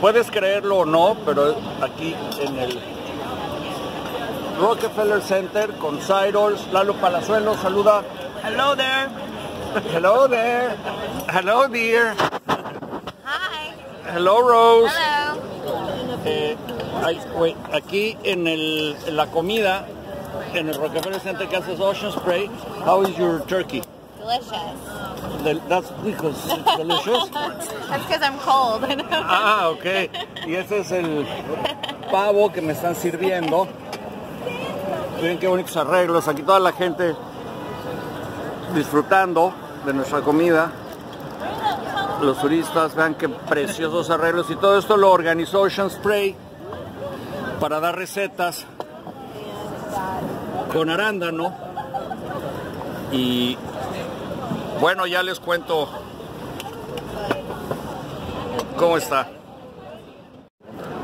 Puedes creerlo o no, pero aquí en el Rockefeller Center con Cyrus, Lalo Palazuelo, saluda. Hello there. Hello there. Hello dear. Hi. Hello Rose. Hello. Eh, aquí en, el, en la comida, en el Rockefeller Center que haces Ocean Spray, how is your turkey? Delicious. Del- that's because it's delicious. That's because I'm cold. Ah, ok. Y ese es el pavo que me están sirviendo. Miren qué bonitos arreglos. Aquí toda la gente disfrutando de nuestra comida. Los turistas, vean qué preciosos arreglos. Y todo esto lo organizó Ocean Spray para dar recetas con arándano. Y bueno, ya les cuento cómo está.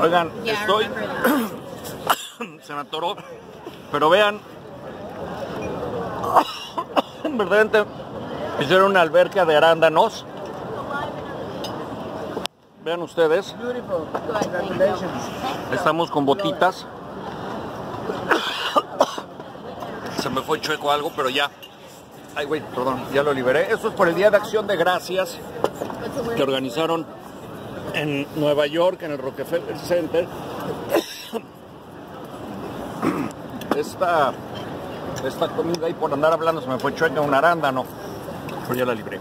Oigan, estoy... Se me atoró. Pero vean. Verdaderamente hicieron una alberca de arándanos. Vean ustedes. Estamos con botitas. Se me fue chueco algo, pero ya. Ay, güey, perdón, ya lo liberé. Esto es por el Día de Acción de Gracias que organizaron en Nueva York, en el Rockefeller Center. Esta, esta comida y por andar hablando se me fue chueca un arándano, pero ya la libré.